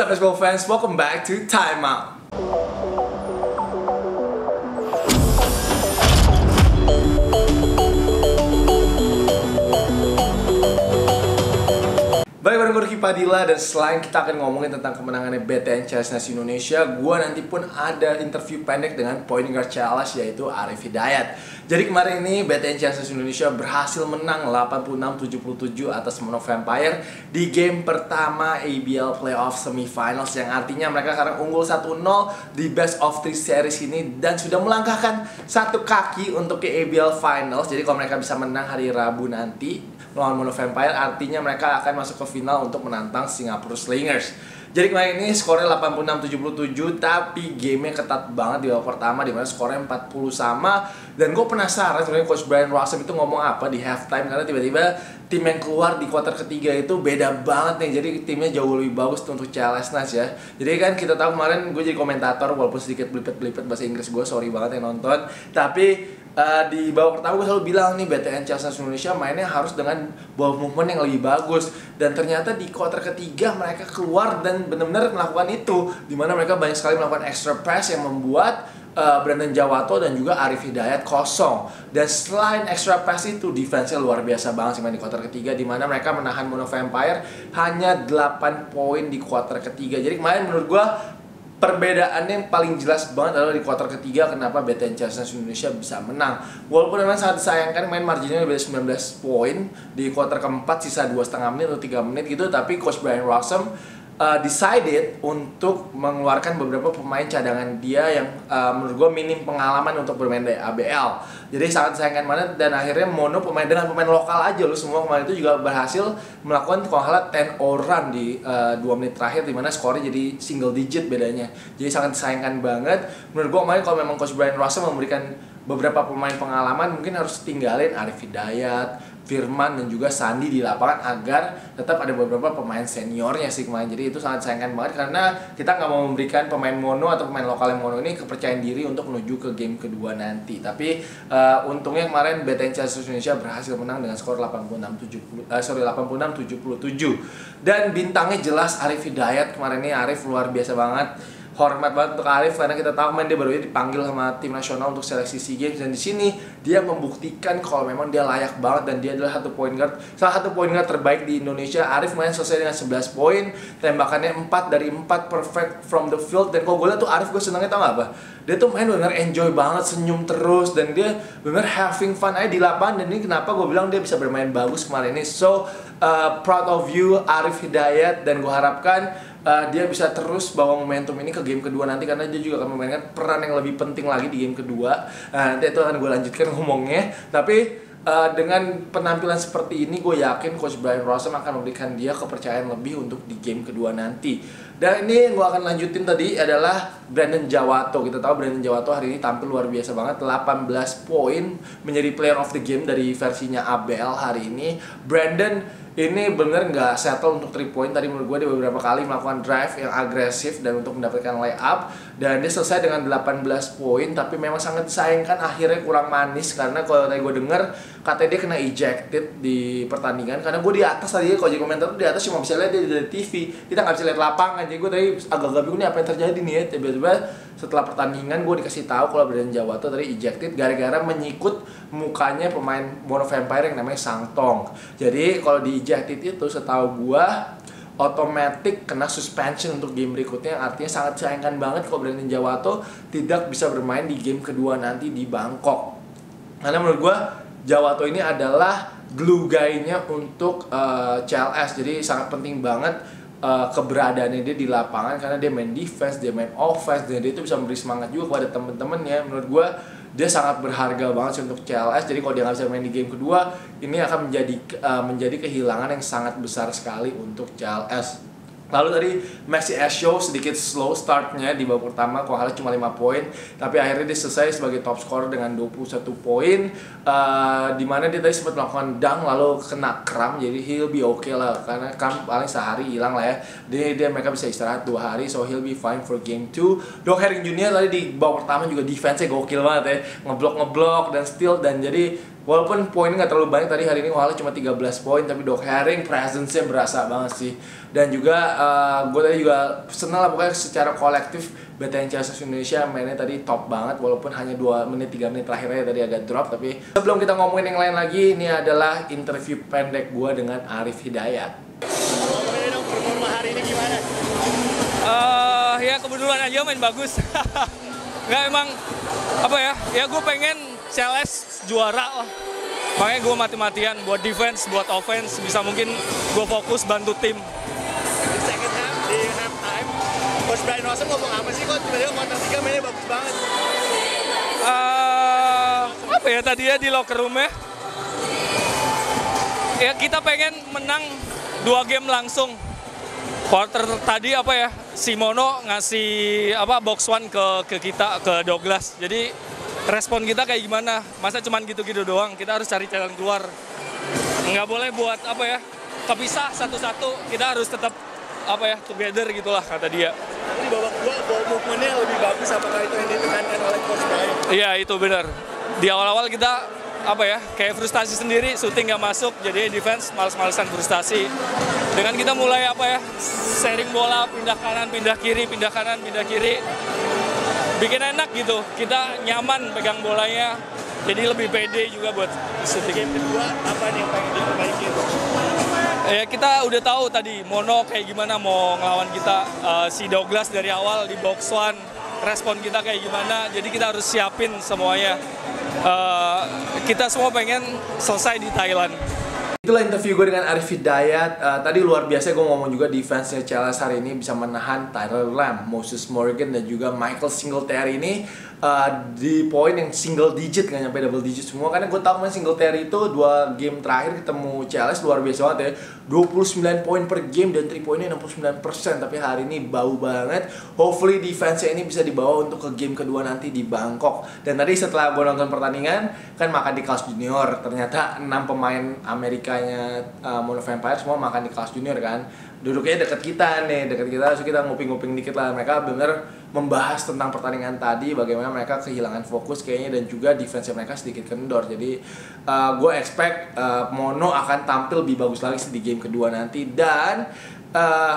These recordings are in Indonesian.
up basketball fans? Welcome back to Time Out. Bareng gue Padilla dan selain kita akan ngomongin tentang kemenangannya BTN Chelsea Indonesia gue nanti pun ada interview pendek dengan point guard Chelsea yaitu Arif Hidayat. Jadi kemarin ini BTN Chelsea Indonesia berhasil menang 86-77 atas Mono Vampire di game pertama ABL Playoff Semifinals yang artinya mereka sekarang unggul 1-0 di best of three series ini dan sudah melangkahkan satu kaki untuk ke ABL Finals. Jadi kalau mereka bisa menang hari Rabu nanti melawan Mono Vampire artinya mereka akan masuk ke final untuk menantang Singapore Slingers. Jadi kemarin ini skornya 86-77 tapi gamenya ketat banget di babak pertama di mana skornya 40 sama dan gue penasaran sebenarnya coach Brian Rossum itu ngomong apa di halftime karena tiba-tiba tim yang keluar di kuarter ketiga itu beda banget nih. Jadi timnya jauh lebih bagus untuk CLS Nas ya. Jadi kan kita tahu kemarin gue jadi komentator walaupun sedikit belipet-belipet bahasa Inggris gue sorry banget yang nonton. Tapi uh, di babak pertama gue selalu bilang nih BTN Chelsea Indonesia mainnya harus dengan ball movement yang lebih bagus. Dan ternyata di quarter ketiga mereka keluar dan benar-benar melakukan itu di mana mereka banyak sekali melakukan extra press yang membuat uh, Brandon Jawato dan juga Arif Hidayat kosong. Dan selain extra pass itu defense-nya luar biasa banget sih main di quarter ketiga di mana mereka menahan Mono Vampire hanya 8 poin di quarter ketiga. Jadi kemarin menurut gue perbedaannya yang paling jelas banget adalah di kuarter ketiga kenapa BTN Chelsea Indonesia bisa menang. Walaupun memang sangat disayangkan main marginnya lebih dari 19 poin di kuarter keempat sisa dua setengah menit atau tiga menit gitu tapi coach Brian Rossum uh, decided untuk mengeluarkan beberapa pemain cadangan dia yang uh, menurut gue minim pengalaman untuk bermain di ABL. Jadi sangat sayangkan mana dan akhirnya Mono pemain dengan pemain lokal aja loh semua kemarin itu juga berhasil melakukan kalau nggak 10 orang di uh, 2 menit terakhir di mana skornya jadi single digit bedanya. Jadi sangat disayangkan banget. Menurut gue kemarin kalau memang coach Brian Russell memberikan beberapa pemain pengalaman mungkin harus tinggalin Arif Hidayat, Firman dan juga Sandi di lapangan agar tetap ada beberapa pemain seniornya sih kemarin. Jadi itu sangat sayangkan banget karena kita nggak mau memberikan pemain mono atau pemain lokal yang mono ini kepercayaan diri untuk menuju ke game kedua nanti. Tapi uh, untungnya kemarin BTN Chelsea Indonesia berhasil menang dengan skor 86 70 uh, sorry 86 77 dan bintangnya jelas Arif Hidayat. Kemarin ini Arif luar biasa banget hormat banget untuk Arif karena kita tahu main dia baru dipanggil sama tim nasional untuk seleksi SEA Games dan di sini dia membuktikan kalau memang dia layak banget dan dia adalah satu point guard salah satu point guard terbaik di Indonesia. Arif main selesai dengan 11 poin, tembakannya 4 dari 4 perfect from the field dan kalau gue lihat tuh Arif gue senangnya tau gak apa? Dia tuh main benar enjoy banget, senyum terus dan dia benar having fun aja di lapangan dan ini kenapa gue bilang dia bisa bermain bagus kemarin ini. So uh, proud of you Arif Hidayat dan gue harapkan uh, dia bisa terus bawa momentum ini ke game kedua nanti karena dia juga akan memainkan peran yang lebih penting lagi di game kedua. Nah, nanti itu akan gue lanjutkan ngomongnya. Tapi Uh, dengan penampilan seperti ini gue yakin coach Brian Rossum akan memberikan dia kepercayaan lebih untuk di game kedua nanti dan ini yang gue akan lanjutin tadi adalah Brandon Jawato kita tahu Brandon Jawato hari ini tampil luar biasa banget 18 poin menjadi player of the game dari versinya ABL hari ini Brandon ini bener nggak settle untuk 3 point? Tadi menurut gue dia beberapa kali melakukan drive yang agresif dan untuk mendapatkan layup. Dan dia selesai dengan 18 poin tapi memang sangat disayangkan akhirnya kurang manis. Karena kalau tadi gue denger katanya dia kena ejected di pertandingan. Karena gue di atas tadi kalau jadi komentar di atas cuma bisa lihat dia dari TV. Kita nggak bisa lihat lapangan. Jadi gue tadi agak-agak bingung nih apa yang terjadi nih ya. Tiba-tiba setelah pertandingan gue dikasih tahu kalau Brandon Jawato tadi ejected gara-gara menyikut mukanya pemain Mono Vampire yang namanya Sangtong jadi kalau di ejected itu setahu gue otomatis kena suspension untuk game berikutnya. Artinya sangat sayangkan banget kalau Brandon Jawato tidak bisa bermain di game kedua nanti di Bangkok. Karena menurut gue Jawato ini adalah glue guy-nya untuk uh, eh, CLS jadi sangat penting banget uh, keberadaannya dia di lapangan karena dia main defense, dia main offense dan dia itu bisa memberi semangat juga kepada temen-temennya. Menurut gue dia sangat berharga banget sih untuk CLS. Jadi kalau dia nggak bisa main di game kedua, ini akan menjadi uh, menjadi kehilangan yang sangat besar sekali untuk CLS. Lalu tadi Messi Show sedikit slow startnya di babak pertama, Kohala cuma 5 poin, tapi akhirnya dia selesai sebagai top scorer dengan 21 poin. Uh, mana dia tadi sempat melakukan dunk lalu kena kram, jadi he'll be okay lah karena kram paling sehari hilang lah ya. Dia, dia mereka bisa istirahat dua hari, so he'll be fine for game 2. Doc Herring Junior tadi di babak pertama juga defense-nya gokil banget ya, ngeblok ngeblok dan steal dan jadi Walaupun poinnya nggak terlalu banyak tadi hari ini Wahala cuma 13 poin tapi Doc Herring presence-nya berasa banget sih. Dan juga uh, gue tadi juga senang lah pokoknya secara kolektif BTN Chelsea Indonesia mainnya tadi top banget walaupun hanya 2 menit 3 menit terakhirnya tadi agak drop tapi sebelum kita ngomongin yang lain lagi ini adalah interview pendek gue dengan Arif Hidayat. Uh, ya kebetulan aja main bagus. Nggak emang apa ya? Ya gue pengen CLS juara lah. Makanya gue mati-matian buat defense, buat offense, bisa mungkin gue fokus bantu tim. Di second half, di half time, Coach Brian Rosen ngomong apa sih kok tiba-tiba quarter 3 mainnya bagus banget. Uh, apa ya tadi ya di locker roomnya? Ya kita pengen menang dua game langsung. Quarter tadi apa ya? Simono ngasih apa box one ke ke kita ke Douglas. Jadi respon kita kayak gimana? Masa cuman gitu-gitu doang? Kita harus cari jalan keluar. Nggak boleh buat apa ya? Kepisah satu-satu. Kita harus tetap apa ya? Together gitulah kata dia. Tapi di babak dua, ball movementnya lebih bagus apakah itu yang ditekankan oleh Coach Brian? Iya itu benar. Di awal-awal kita apa ya kayak frustasi sendiri, syuting nggak masuk, jadi defense males-malesan frustasi. Dengan kita mulai apa ya sharing bola, pindah kanan, pindah kiri, pindah kanan, pindah kiri, bikin enak gitu. Kita nyaman pegang bolanya, jadi lebih pede juga buat syuting. Game kedua, apa nih yang pengen diperbaiki? Ya kita udah tahu tadi Mono kayak gimana mau ngelawan kita uh, si Douglas dari awal di box one respon kita kayak gimana jadi kita harus siapin semuanya uh, kita semua pengen selesai di Thailand Itulah interview gue dengan Arif Hidayat. Uh, tadi luar biasa gue ngomong juga defense-nya Chelsea hari ini bisa menahan Tyler Lamb, Moses Morgan dan juga Michael Singletary ini uh, di poin yang single digit nggak nyampe double digit semua. Karena gue tahu main Singletary itu dua game terakhir ketemu Chelsea luar biasa banget ya. 29 poin per game dan 3 poinnya 69% tapi hari ini bau banget. Hopefully defense-nya ini bisa dibawa untuk ke game kedua nanti di Bangkok. Dan tadi setelah gue nonton pertandingan kan makan di kelas junior ternyata 6 pemain Amerikanya uh, Mono Vampire semua makan di kelas junior kan. Duduknya dekat kita nih dekat kita so kita nguping-nguping dikit lah. Mereka bener membahas tentang pertandingan tadi bagaimana mereka kehilangan fokus kayaknya dan juga defense mereka sedikit kendor. Jadi uh, gue expect uh, Mono akan tampil lebih bagus lagi di game kedua nanti. Dan uh,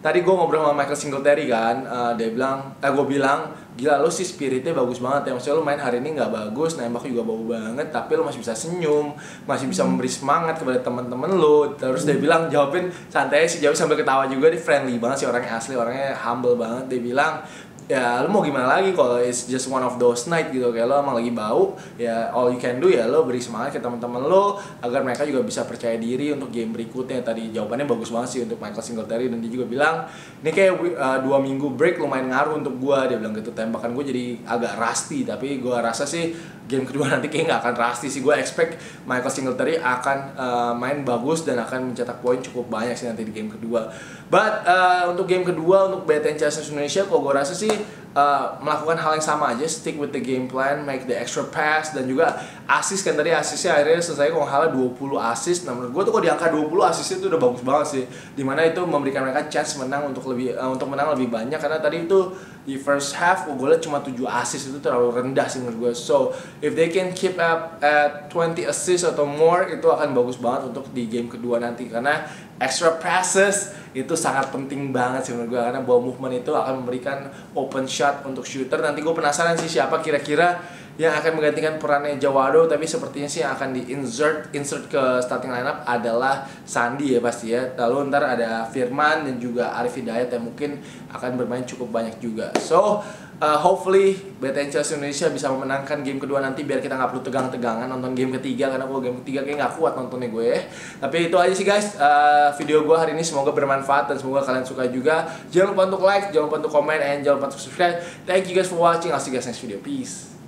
tadi gue ngobrol sama Michael Singletary kan uh, dia bilang eh gue bilang gila lo sih spiritnya bagus banget ya. Maksudnya lo main hari ini nggak bagus nembak juga bau banget tapi lo masih bisa senyum masih bisa memberi semangat kepada teman-teman lo terus dia bilang jawabin santai sih jawab sambil ketawa juga. Dia friendly banget sih orangnya asli orangnya humble banget. Dia bilang ya lo mau gimana lagi kalau it's just one of those night gitu. Kayak lo emang lagi bau ya all you can do ya lo beri semangat ke teman-teman lo agar mereka juga bisa percaya diri untuk game berikutnya. Tadi jawabannya bagus banget sih untuk Michael Singletary dan dia juga bilang ini kayak uh, dua minggu break lumayan ngaruh untuk gua. Dia bilang gitu. Tembakan gue jadi agak rusty tapi gua rasa sih game kedua nanti kayak nggak akan rusty sih. Gue expect Michael Singletary akan uh, main bagus dan akan mencetak poin cukup banyak sih nanti di game kedua. But uh, untuk game kedua untuk BTN Chelsea Indonesia kok gue rasa sih uh, melakukan hal yang sama aja stick with the game plan make the extra pass dan juga assist kan tadi asisnya akhirnya selesai kok halah 20 assist. Nah menurut gue tuh kok di angka 20 assist itu udah bagus banget sih di mana itu memberikan mereka chance menang untuk lebih uh, untuk menang lebih banyak. Karena tadi itu di first half gue lihat cuma 7 assist itu terlalu rendah sih menurut gue so if they can keep up at 20 assist atau more itu akan bagus banget untuk di game kedua nanti. Karena extra passes itu sangat penting banget sih menurut gue karena ball movement itu akan memberikan open shot untuk shooter. Nanti gue penasaran sih siapa kira-kira yang akan menggantikan perannya Jawado tapi sepertinya sih yang akan di insert insert ke starting lineup adalah Sandi ya pasti ya. Lalu ntar ada Firman dan juga Arif Hidayat yang mungkin akan bermain cukup banyak juga. So uh, hopefully BTN Chelsea Indonesia bisa memenangkan game kedua nanti biar kita nggak perlu tegang-tegangan nonton game ketiga karena gue game ketiga kayak nggak kuat nontonnya gue. Ya. tapi itu aja sih guys. Uh, video gue hari ini semoga bermanfaat dan semoga kalian suka juga. Jangan lupa untuk like jangan lupa untuk komen and jangan lupa untuk subscribe. Thank you guys for watching. I'll see you guys next video. Peace